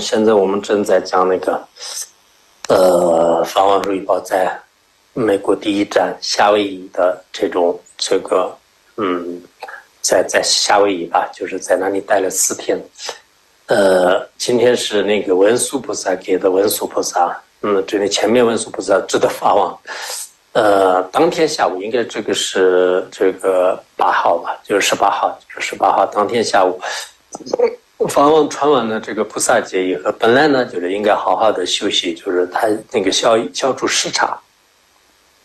现在我们正在讲那个，呃，《法网日报》在美国第一站夏威夷的这种这个，嗯，在在夏威夷吧，就是在那里待了四天。呃，今天是那个文殊菩萨给的文殊菩萨，嗯，这里前面文殊菩萨值得法网。呃，当天下午应该这个是这个八号吧，就是十八号，就是十八号当天下午。法王传完了这个菩萨节以后，本来呢就是应该好好的休息，就是他那个消消除时差。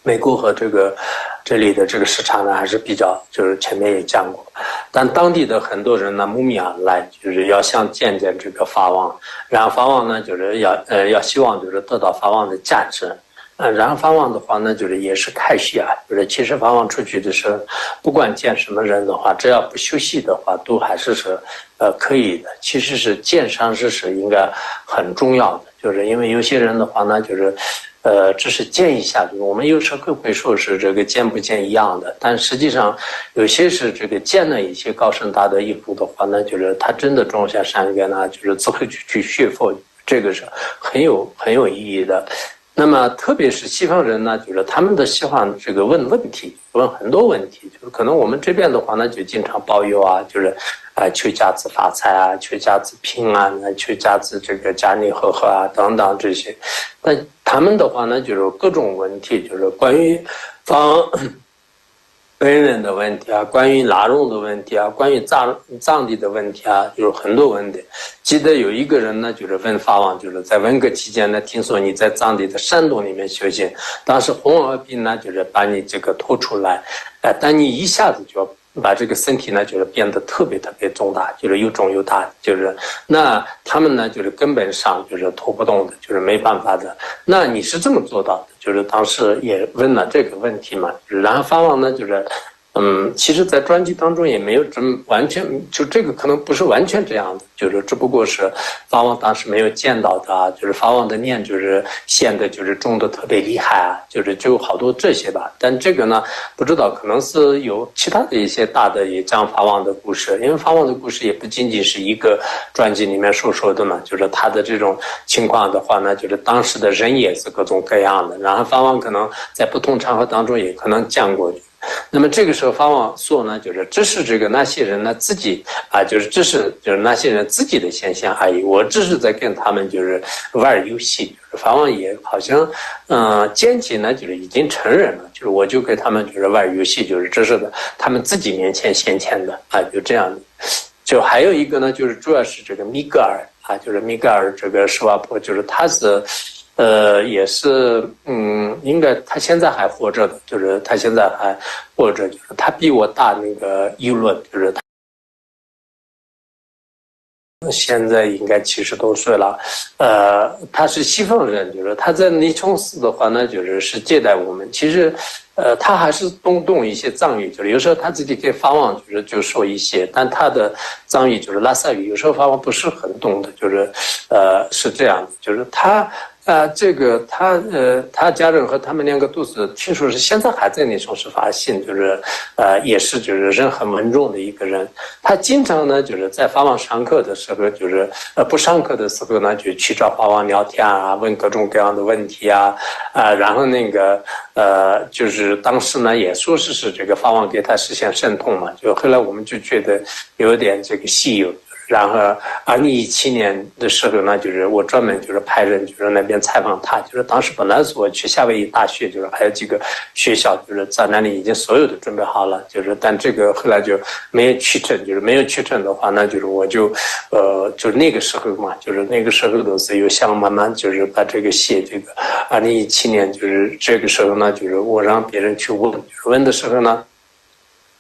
美国和这个这里的这个时差呢还是比较，就是前面也讲过。但当地的很多人呢慕名而来，就是要想见见这个法王，然后法王呢就是要呃要希望就是得到法王的加持。啊，然后法王的话呢，就是也是开息啊，就是其实法王出去的时候，不管见什么人的话，只要不休息的话，都还是是呃可以的。其实是见善知识应该很重要的，就是因为有些人的话呢，就是呃只是见一下，我们有时候会会说是这个见不见一样的，但实际上有些是这个见了一些高深大德一夫的话呢，就是他真的种下善缘呢，就是自会去去学佛，这个是很有很有意义的。那么，特别是西方人呢，就是他们的喜欢这个问问题，问很多问题，就是可能我们这边的话呢，就经常抱怨啊，就是啊，求家子发财啊，求家子平安啊，求家子这个家里和和啊，等等这些。但他们的话呢，就是各种问题，就是关于房。本人的问题啊，关于拉容的问题啊，关于藏藏地的问题啊，就是很多问题。记得有一个人呢，就是问法王，就是在文革期间呢，听说你在藏地的山洞里面修行，当时红二兵呢，就是把你这个拖出来，哎，但你一下子就。把这个身体呢，就是变得特别特别重大，就是又重又大，就是那他们呢，就是根本上就是拖不动的，就是没办法的。那你是这么做到的？就是当时也问了这个问题嘛，然后法王呢，就是。嗯，其实，在专辑当中也没有这么完全，就这个可能不是完全这样的，就是只不过是法王当时没有见到的，就是法王的念就是现的，就是重的特别厉害啊，就是就好多这些吧。但这个呢，不知道可能是有其他的一些大的也讲法王的故事，因为法王的故事也不仅仅是一个专辑里面所说的嘛，就是他的这种情况的话呢，就是当时的人也是各种各样的，然后法王可能在不同场合当中也可能讲过。那么这个时候，法网说呢，就是这是这个那些人呢自己啊，就是这是就是那些人自己的现象而已。我只是在跟他们就是玩游戏。法网也好像嗯，间接呢就是已经承认了，就是我就跟他们就是玩游戏，就是这是的，他们自己面前先前的啊，就这样的。就还有一个呢，就是主要是这个米格尔啊，就是米格尔这个施瓦普，就是他是。呃，也是，嗯，应该他现在还活着的，就是他现在还活着，就是他比我大那个一轮，就是他现在应该七十多岁了。呃，他是西方人，就是他在尼琼斯的话呢，就是是接待我们。其实，呃，他还是懂懂一些藏语，就是有时候他自己给法王就是就说一些，但他的藏语就是拉萨语，有时候法王不是很懂的，就是呃是这样的，就是他。啊，这个他呃，他家人和他们两个都是听说是现在还在那城市发信，就是呃，也是就是人很稳重的一个人。他经常呢就是在法网上课的时候，就是呃不上课的时候呢，就去找法网聊天啊，问各种各样的问题啊啊，然后那个呃，就是当时呢也说是是这个法网给他实现神通嘛，就后来我们就觉得有点这个稀有。然后，二零一七年的时候呢，就是我专门就是派人就是那边采访他，就是当时本来是我去夏威夷大学，就是还有几个学校，就是在那里已经所有的准备好了，就是但这个后来就没有去成，就是没有去成的话，那就是我就，呃，就那个时候嘛，就是那个时候都是有想慢慢就是把这个写这个，二零一七年就是这个时候呢，就是我让别人去问，问的时候呢，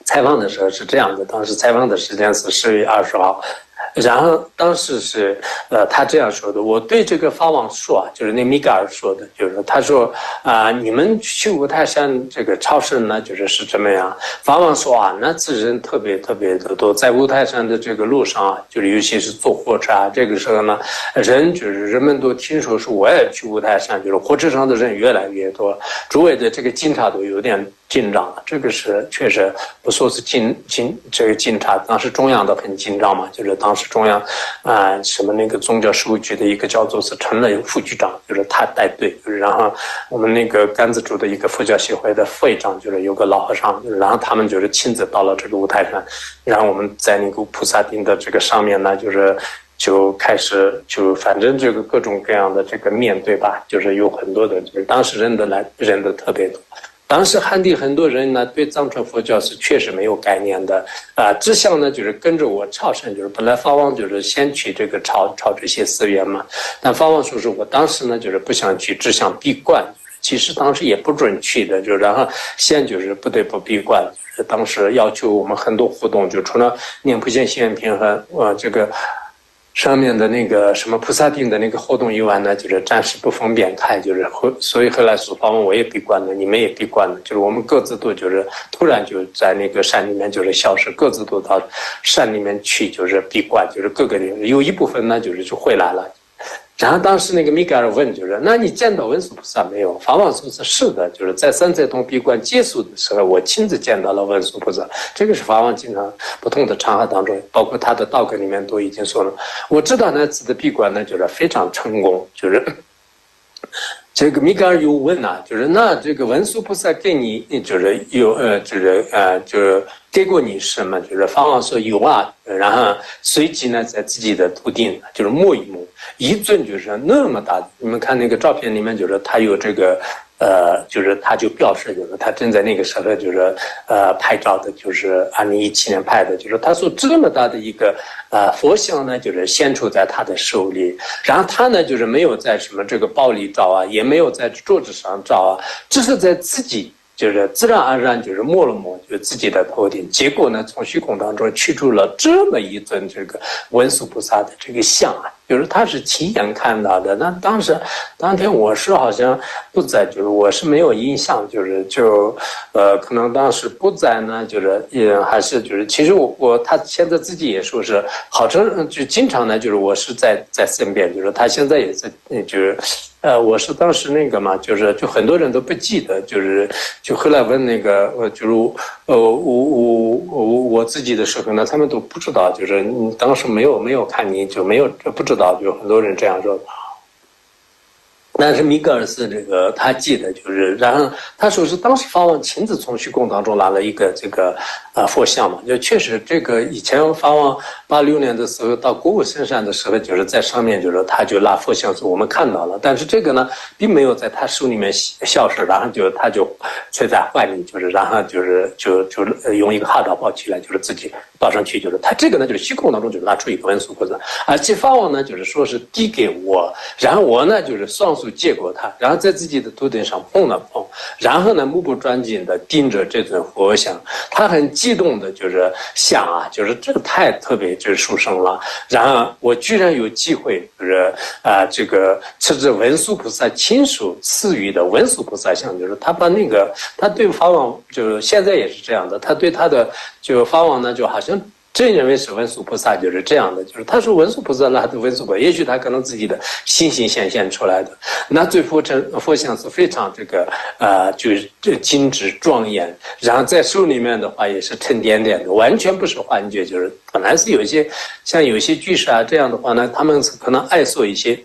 采访的时候是这样的，当时采访的时间是十月二十号。然后当时是，呃，他这样说的。我对这个法王说啊，就是那米格尔说的，就是他说啊，你们去五台山这个超市呢，就是是怎么样？法王说啊，那次人特别特别的多，在五台山的这个路上啊，就是尤其是坐火车啊，这个时候呢，人就是人们都听说是我也去五台山，就是火车上的人越来越多，周围的这个警察都有点。紧张了这个是确实不说是警警这个警察，当时中央都很紧张嘛，就是当。当时中央啊什么那个宗教事务局的一个叫做是陈磊副局长，就是他带队，然后我们那个甘孜族的一个佛教协会的会长就是有个老和尚，然后他们就是亲自到了这个五台山，然后我们在那个菩萨顶的这个上面呢，就是就开始就反正这个各种各样的这个面对吧，就是有很多的，就是当时认得来认得特别多。当时汉地很多人呢，对藏传佛教是确实没有概念的啊，只想呢就是跟着我朝圣，就是本来法王就是先去这个朝朝这些寺院嘛，但法王说是我当时呢就是不想去，只想闭关，其实当时也不准去的，就然后先就是不得不闭关，当时要求我们很多活动，就除了念普贤行愿品和呃这个。上面的那个什么菩萨定的那个活动一完呢，就是暂时不方便开，就是后所以后来说，访问我也闭关了，你们也闭关了，就是我们各自都就是突然就在那个山里面就是消失，各自都到山里面去就是闭关，就是各个人有一部分呢就是就回来了。然后当时那个米格尔问，就是那你见到文殊菩萨没有？法王说是是的，就是在三彩洞闭关结束的时候，我亲自见到了文殊菩萨。这个是法王经常不同的场合当中，包括他的道歌里面都已经说了。我知道那次的闭关呢，就是非常成功，就是。这个米格尔又问呐，就是那这个文殊菩萨给你，就是有呃，就是呃，就是给过你什么？就是法王说有啊，然后随即呢，在自己的头顶就是摸一摸，一尊就是那么大，你们看那个照片里面，就是他有这个。呃，就是他就表示，就是他正在那个时候，就是呃拍照的，就是二零一七年拍的，就是他说这么大的一个呃佛像呢，就是献出在他的手里，然后他呢就是没有在什么这个包里照啊，也没有在桌子上照啊，只是在自己就是自然而然就是摸了摸，就自己的头顶，结果呢从虚空当中取出了这么一尊这个文殊菩萨的这个像啊。就是他是亲眼看到的，那当时当天我是好像不在，就是我是没有印象，就是就呃可能当时不在呢，就是也还是就是其实我我他现在自己也说是号称就经常呢，就是我是在在身边，就是他现在也在就是。呃，我是当时那个嘛，就是就很多人都不记得，就是就后来问那个呃，就是呃我我我我自己的时候呢，他们都不知道，就是你当时没有没有看你就没有不知道，有很多人这样说。但是米格尔斯这个他记得，就是然后他说是当时法王亲自从虚空当中拿了一个这个呃佛像嘛，就确实这个以前法王八六年的时候到国务深山的时候，就是在上面就是他就拿佛像，我们看到了，但是这个呢并没有在他手里面消失，然后就他就存在怀里，就是然后就是就就用一个哈达抱起来，就是自己抱上去，就是他这个呢就是虚空当中就拿出一个文殊菩萨，而且法王呢就是说是递给我，然后我呢就是双借。过他，然后在自己的头顶上碰了碰，然后呢，目不转睛的盯着这尊佛像，他很激动的，就是想啊，就是这个太特别，就是殊胜了。然而我居然有机会，就是啊，这个持着文殊菩萨亲手赐予的文殊菩萨像，就是他把那个他对法王，就是现在也是这样的，他对他的就法王呢，就好像。正认为是文殊菩萨就是这样的，就是他说文殊菩萨那的文殊菩萨，也许他可能自己的心性显现出来的。那最佛成佛像是非常这个呃，就是这精致庄严，然后在书里面的话也是沉甸甸的，完全不是幻觉，就是本来是有些像有些居士啊这样的话呢，他们是可能爱说一些。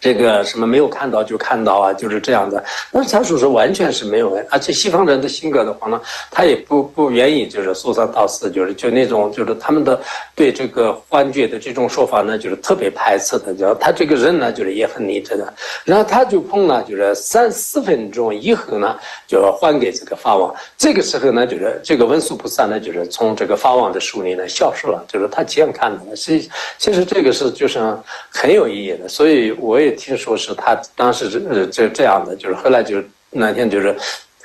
这个什么没有看到就看到啊，就是这样的。但是他说是完全是没有，而且西方人的性格的话呢，他也不不愿意就是说三道四，就是就那种就是他们的对这个幻觉的这种说法呢，就是特别排斥的。然后他这个人呢，就是也很理智的。然后他就碰了，就是三四分钟以后呢，就要还给这个法王。这个时候呢，就是这个文殊菩萨呢，就是从这个法王的手里呢消失了，就是他亲眼看到的。其其实这个是就是很有意义的，所以我也。听说是他当时是呃这这样的，就是后来就那天就是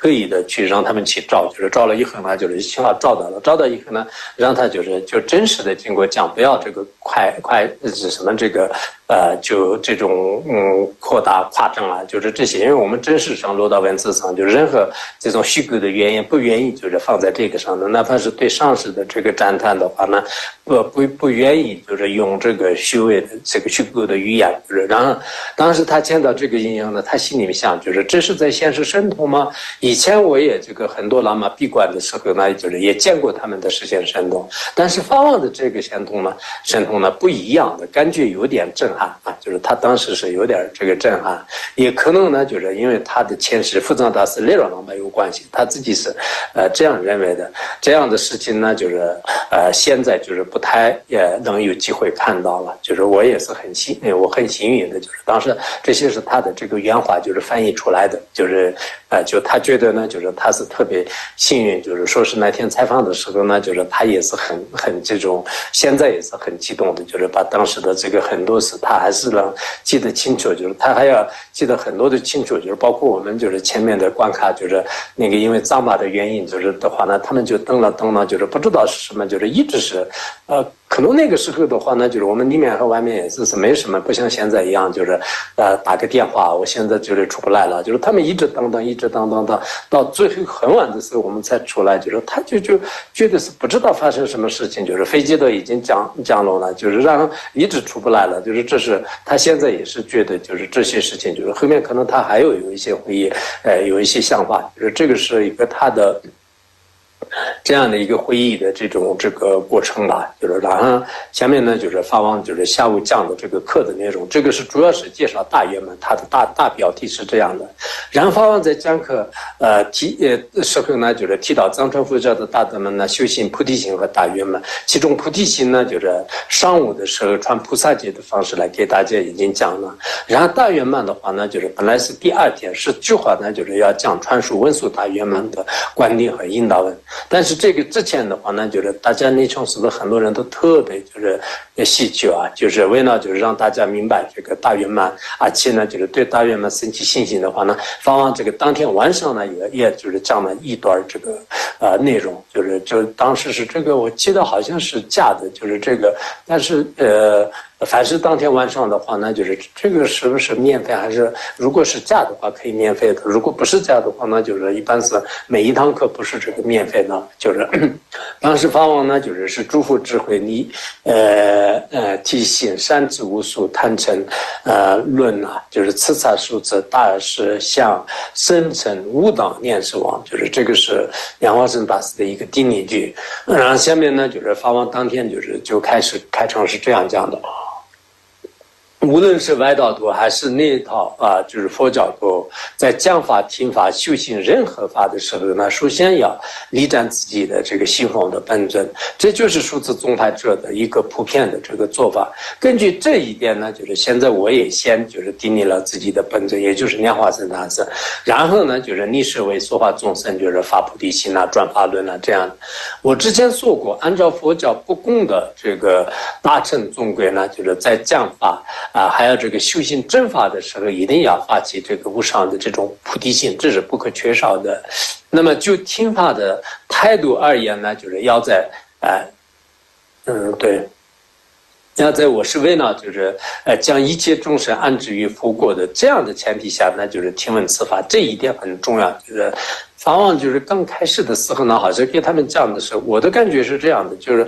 刻意的去让他们去照，就是照了以后呢，就是幸好照到了，照到以后呢，让他就是就真实的经过讲，不要这个快快是什么这个。呃，就这种嗯扩大夸张啊，就是这些，因为我们真实上落到文字上，就任何这种虚构的原因不愿意就是放在这个上的，哪怕是对上司的这个赞叹的话呢，不不不愿意就是用这个虚伪的这个虚构的语言，然后当时他见到这个阴阳呢，他心里面想，就是这是在现实生动吗？以以前我也这个很多喇嘛闭关的时候呢，就是也见过他们的实现神通，但是法王的这个神通呢，神通呢不一样的，感觉有点震撼啊，就是他当时是有点这个震撼，也可能呢，就是因为他的前世富藏大师列罗喇嘛有关系，他自己是呃这样认为的，这样的事情呢，就是呃现在就是不太也能有机会看到了，就是我也是很幸，我很幸运的，就是当时这些是他的这个原话，就是翻译出来的，就是呃就他觉得呢，就是他是特别幸运，就是说是那天采访的时候呢，就是他也是很很这种，现在也是很激动的，就是把当时的这个很多事，他还是能记得清楚，就是他还要记得很多的清楚，就是包括我们就是前面的关卡，就是那个因为藏马的原因，就是的话呢，他们就登了登了，就是不知道是什么，就是一直是，呃。可能那个时候的话呢，就是我们里面和外面也是是没什么，不像现在一样，就是呃打个电话，我现在就是出不来了，就是他们一直等等，一直等等等，到最后很晚的时候我们才出来，就是他就就觉得是不知道发生什么事情，就是飞机都已经降降落了，就是让一直出不来了，就是这是他现在也是觉得就是这些事情，就是后面可能他还有有一些回忆，呃有一些想法，就是这个是一个他的。这样的一个会议的这种这个过程吧，就是然后下面呢就是法王就是下午讲的这个课的内容，这个是主要是介绍大圆满，它的大大标题是这样的。然后法王在讲课呃提呃时候呢，就是提到藏传佛教的大德们呢修行菩提心和大圆满，其中菩提心呢就是上午的时候传菩萨戒的方式来给大家已经讲了，然后大圆满的话呢，就是本来是第二天是句话呢就是要讲传述文殊大圆满的观点和引导文。但是这个之前的话呢，就是大家那城市的很多人都特别就是细求啊，就是为了就是让大家明白这个大圆满，而且呢就是对大圆满升起信心的话呢，方往这个当天晚上呢也也就是讲了一段这个呃内容，就是就当时是这个我记得好像是假的，就是这个，但是呃。凡是当天晚上的话，那就是这个是不是免费？还是如果是假的话可以免费的？如果不是假的话，那就是一般是每一堂课不是这个免费的。就是 当时法王呢，就是是祝福智慧你，呃呃提醒善知无数贪嗔，呃论啊，就是慈察数字大师相生成无当念是王，就是这个是杨华生大师的一个定理句。然后下面呢，就是法王当天就是就开始开场是这样讲的。无论是外道徒还是那套啊，就是佛教徒，在讲法、听法、修行任何法的时候呢，首先要立战自己的这个信奉的本尊，这就是数字宗派者的一个普遍的这个做法。根据这一点呢，就是现在我也先就是定立了自己的本尊，也就是莲花生大师，然后呢，就是立是为说法众生，就是发菩提心啊、转法轮啊这样。我之前说过，按照佛教不共的这个大乘宗规呢，就是在讲法。啊，还有这个修行正法的时候，一定要发起这个无上的这种菩提心，这是不可缺少的。那么就听法的态度而言呢，就是要在，呃，嗯，对，要在我是为了就是呃将一切众生安置于佛国的这样的前提下，那就是听闻此法，这一点很重要。就是法王就是刚开始的时候呢，好像给他们讲的时候，我的感觉是这样的，就是。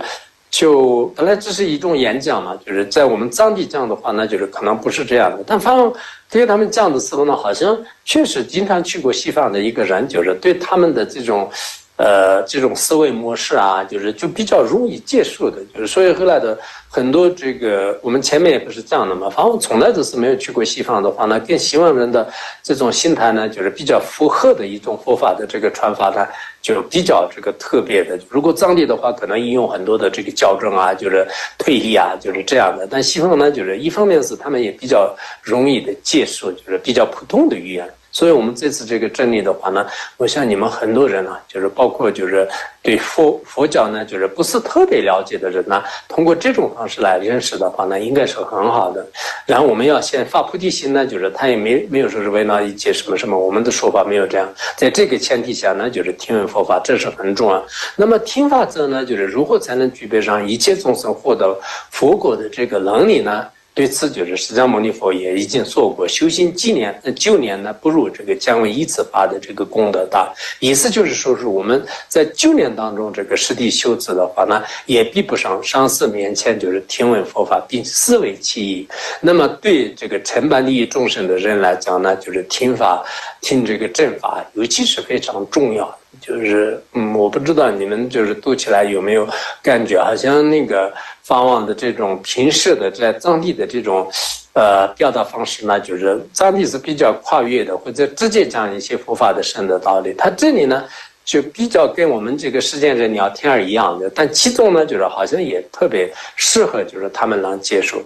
就本来这是一种演讲嘛，就是在我们藏地讲的话，那就是可能不是这样的。但反正听他们讲的时候呢，好像确实经常去过西方的一个人，就是对他们的这种。呃，这种思维模式啊，就是就比较容易接受的，就是所以后来的很多这个，我们前面也不是这样的嘛，反正从来都是没有去过西方的话呢，跟西方人的这种心态呢，就是比较符合的一种佛法的这个传法呢，就比较这个特别的。如果藏地的话，可能应用很多的这个校正啊，就是推理啊，就是这样的。但西方呢，就是一方面是他们也比较容易的接受，就是比较普通的语言。所以，我们这次这个真理的话呢，我想你们很多人啊，就是包括就是对佛佛教呢，就是不是特别了解的人呢，通过这种方式来认识的话呢，应该是很好的。然后我们要先发菩提心呢，就是他也没没有说是为了一切什么什么，我们的说法没有这样。在这个前提下呢，就是听闻佛法，这是很重要。那么听法者呢，就是如何才能具备让一切众生获得佛果的这个能力呢？对此，就是释迦牟尼佛也已经说过：修行几年，九年呢，不如这个姜文一次法的这个功德大。意思就是说，是我们在九年当中这个实地修持的话呢，也比不上上师面前就是听闻佛法并思维其意。那么对这个承办利益众生的人来讲呢，就是听法、听这个正法，尤其是非常重要。就是嗯，我不知道你们就是读起来有没有感觉，好像那个法王的这种平视的在藏地的这种，呃，表达方式呢，就是藏地是比较跨越的，或者直接讲一些佛法的深的道理。他这里呢，就比较跟我们这个世间人聊天儿一样的，但其中呢，就是好像也特别适合，就是他们能接受。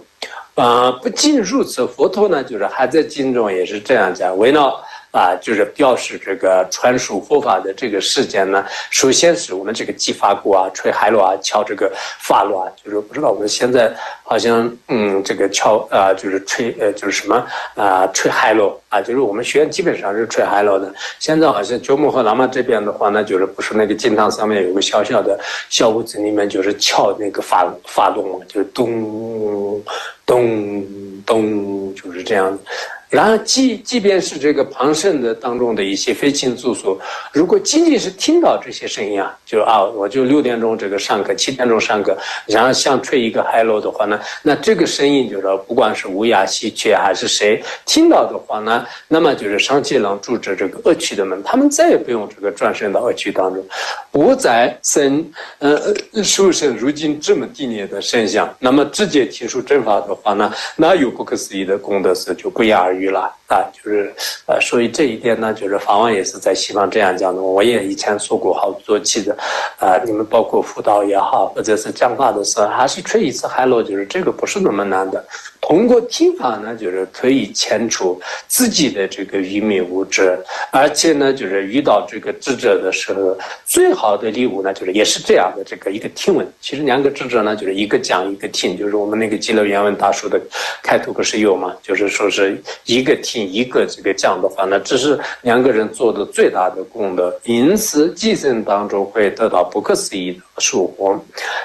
啊，不仅如此，佛陀呢，就是还在经中也是这样讲，为了。啊，就是表示这个传输佛法的这个时间呢，首先是我们这个击法鼓啊，吹海螺啊，敲这个法螺啊，就是不知道我们现在好像嗯，这个敲啊，就是吹呃，就是什么啊，吹海螺啊，就是我们学院基本上是吹海螺的。现在好像九牧和喇嘛这边的话呢，就是不是那个金堂上面有个小小的小屋子里面，就是敲那个法法螺嘛，就是咚咚咚，就是这样。然而，即即便是这个旁圣的当中的一些非亲住所，如果仅仅是听到这些声音啊，就啊，我就六点钟这个上课，七点钟上课，然后像吹一个海螺的话呢，那这个声音就是不管是乌鸦、喜鹊还是谁听到的话呢，那么就是上气能住着这个恶趣的门，他们再也不用这个转身到恶趣当中，不再生呃受生如今这么低劣的声响，那么直接提出正法的话呢，那有不可思议的功德是就不言而喻。了啊，就是呃，所以这一点呢，就是法王也是在西方这样讲的。我也以前说过好多期的，啊，你们包括辅导也好，或者是讲话的时候，还是吹一次海螺，就是这个不是那么难的。通过听法呢，就是可以清除自己的这个愚昧无知，而且呢，就是遇到这个智者的时候，最好的礼物呢，就是也是这样的这个一个听闻。其实两个智者呢，就是一个讲一个听，就是我们那个极乐原文大书的开头不是有吗，就是说是一个听一个这个讲的话，那这是两个人做的最大的功德，因此今生当中会得到不可思议的收获。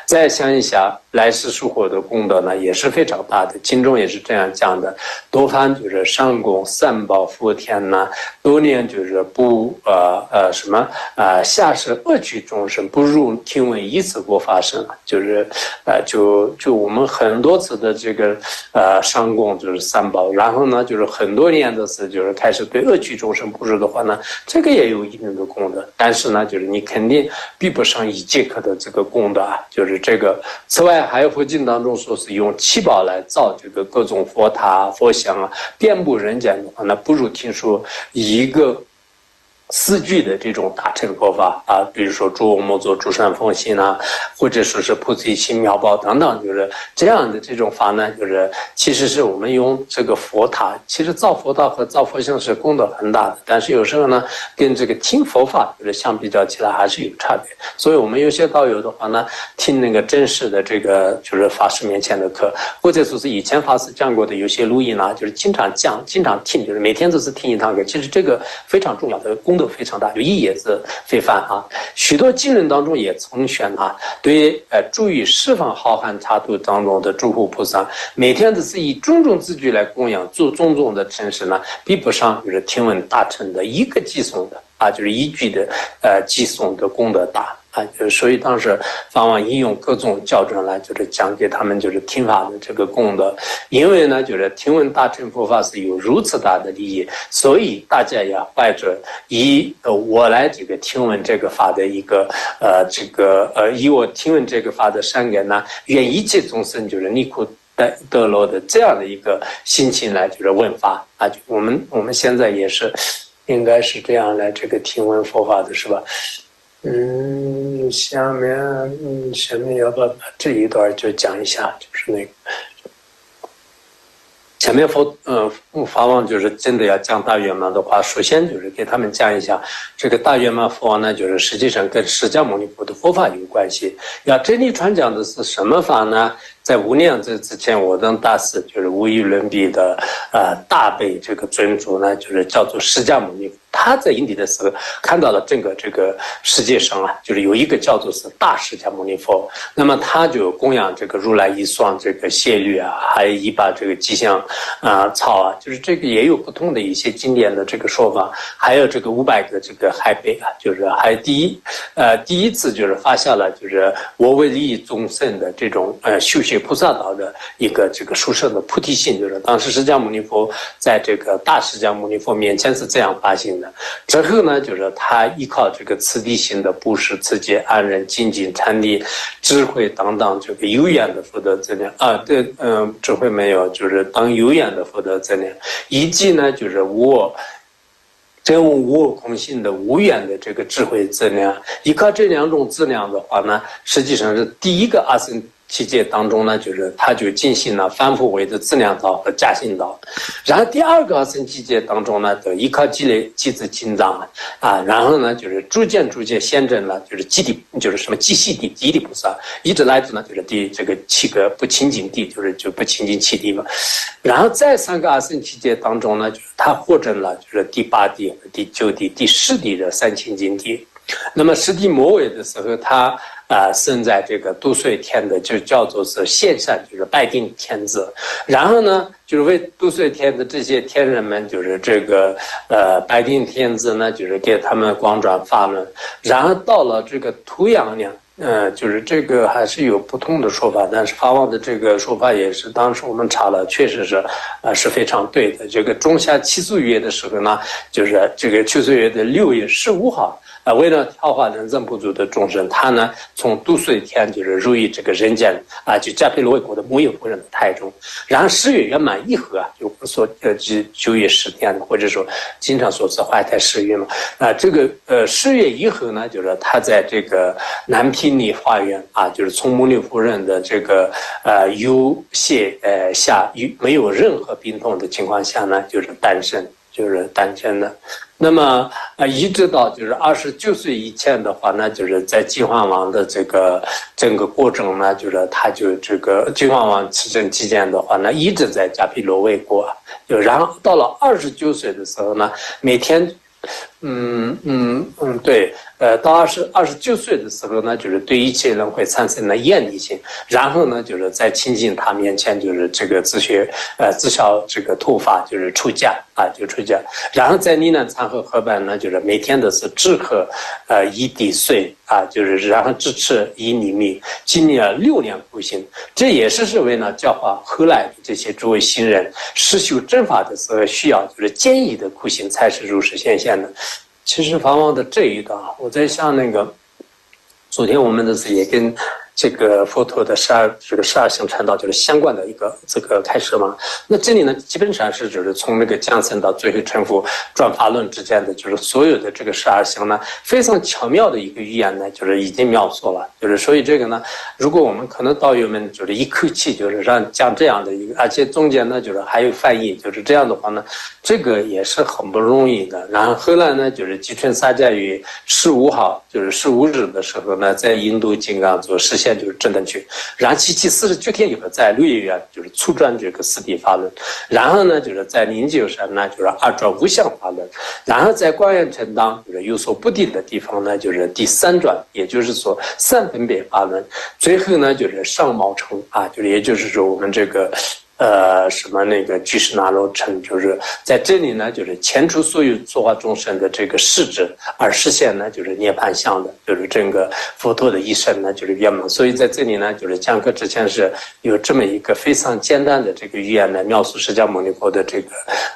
再想一下。来世收获的功德呢，也是非常大的。经中也是这样讲的：多番就是上供三宝福田呐，多年就是不呃呃什么呃下世恶趣众生不如听闻一次过发生，就是呃就就我们很多次的这个呃上供就是三宝，然后呢就是很多年的是就是开始对恶趣众生不如的话呢，这个也有一定的功德，但是呢就是你肯定比不上一节课的这个功德啊，就是这个。此外。还有佛经当中说是用七宝来造这个各种佛塔、佛像啊，遍布人间的话，那不如听说一个。四句的这种大乘佛法啊，比如说诸木作诸善奉行啊，或者说是菩提心妙宝等等，就是这样的这种法呢，就是其实是我们用这个佛塔，其实造佛道和造佛像是功德很大的，但是有时候呢，跟这个听佛法就是相比较起来还是有差别。所以我们有些道友的话呢，听那个正式的这个就是法师面前的课，或者说是以前法师讲过的有些录音啊，就是经常讲、经常听，就是每天都是听一堂课。其实这个非常重要的功。都非常大，有意义也是非凡啊！许多经人当中也曾选啊，对呃，注意释放浩瀚刹土当中的诸佛菩萨，每天都是以种种字句来供养，做种种的城市呢，比不上就是听闻大乘的一个寄送的啊，就是一句的呃寄送的功德大。啊，就所以当时法王引用各种教准来，就是讲给他们就是听法的这个功德。因为呢，就是听闻大乘佛法是有如此大的利益，所以大家也怀着以呃我来这个听闻这个法的一个呃这个呃以我听闻这个法的善根呢，愿一切众生就是离苦得得乐的这样的一个心情来就是问法啊。我们我们现在也是应该是这样来这个听闻佛法的是吧？嗯，下面嗯，下面要把这一段就讲一下，就是那个前面佛呃法王就是真的要讲大圆满的话，首先就是给他们讲一下这个大圆满佛王呢，就是实际上跟释迦牟尼佛的佛法有关系。要真理传讲的是什么法呢？在无量这之前，我当大师就是无与伦比的，呃，大悲这个尊主呢，就是叫做释迦牟尼佛。他在印地的时候看到了整个这个世界上啊，就是有一个叫做是大释迦牟尼佛，那么他就供养这个如来一双这个戒律啊，还有一把这个吉祥啊草啊，就是这个也有不同的一些经典的这个说法，还有这个五百个这个海贝啊，就是还第一呃第一次就是发现了就是我为利益众生的这种呃修学菩萨道的一个这个殊胜的菩提心，就是当时释迦牟尼佛在这个大释迦牟尼佛面前是这样发行的。之后呢，就是他依靠这个次第性的布施、持戒、安忍、精进、禅定、智慧等等，这个有缘的福德资粮啊，对，嗯，智慧没有，就是当有缘的福德资粮，以及呢，就是无我真无我空性的无缘的这个智慧资粮，依靠这两种资粮的话呢，实际上是第一个阿僧。七界当中呢，就是他就进行了反复为的质量道和加行道，然后第二个升七界当中呢，都依靠积累积资进藏啊，然后呢，就是逐渐逐渐显证了，就是基地，就是什么基系地、基地菩萨，一直来自呢，就是第这个七个不清净地，就是就不清净七地嘛，然后在三个阿僧七界当中呢，就是他获证了，就是第八地、第九地、第十地的三清净地，那么十地末尾的时候，他。啊，生在这个都岁天的就叫做是现善，就是拜定天子。然后呢，就是为都岁天的这些天人们，就是这个呃拜定天子呢，就是给他们广转法轮。然后到了这个土阳呢，嗯，就是这个还是有不同的说法，但是法王的这个说法也是当时我们查了，确实是啊是非常对的。这个仲夏七宿月的时候呢，就是这个七宿月的六月十五号。啊，为了调化人生不足的众生，他呢从度岁天就是入于这个人间啊，就迦毗罗卫国的母有夫人的胎中，然后十月圆满一合啊，就说呃，就九月十天，或者说经常说是怀胎十月嘛啊，这个呃十月一合呢，就是他在这个南毗尼花园啊，就是从母女夫人的这个呃有血呃下没有任何病痛的情况下呢，就是诞生。就是单身的，那么呃，一直到就是二十九岁以前的话呢，就是在金皇王的这个整个过程呢，就是他就这个金皇王执政期间的话呢，一直在加毗罗卫国，就然后到了二十九岁的时候呢，每天。嗯嗯嗯，对，呃，到二十二十九岁的时候呢，就是对一切人会产生了厌离心，然后呢，就是在亲近他面前，就是这个自学，呃，自小这个突发，就是出家啊，就出家，然后在呢喃参和河畔呢，就是每天都是只喝，呃，一滴水啊，就是然后只吃一厘米，经历了六年苦行，这也是是为了教化后来这些诸位新人实修正法的时候需要，就是坚毅的苦行才是如实现现的。其实法王的这一段，我在想那个，昨天我们的是也跟。这个佛陀的十二这个十二行禅道就是相关的一个这个开始嘛。那这里呢，基本上是就是从那个降生到最后成佛转法轮之间的，就是所有的这个十二行呢，非常巧妙的一个语言呢，就是已经描述了。就是所以这个呢，如果我们可能导游们就是一口气就是让讲这样的一个，而且中间呢就是还有翻译，就是这样的话呢，这个也是很不容易的。然后后来呢，就是吉春萨迦于十五号，就是十五日的时候呢，在印度金刚做实现。就是正等区，然后七七四十九天以后，在六月院就是初转这个四谛法轮，然后呢，就是在灵鹫山呢，就是二转无相法轮，然后在光焰城当就是有所不定的地方呢，就是第三转，也就是说三分别法轮，最后呢，就是上毛城啊，就是也就是说我们这个。呃，什么那个居士那罗城，就是在这里呢，就是前除所有作化众生的这个世智，而实现呢，就是涅槃相的，就是整个佛陀的一生呢，就是圆满。所以在这里呢，就是讲课之前是有这么一个非常简单的这个语言来描述释迦牟尼佛的这个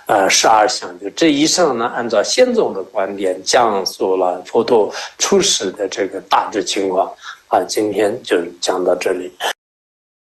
呃十二相。就这一生呢，按照先宗的观点讲述了佛陀出世的这个大致情况。啊，今天就讲到这里。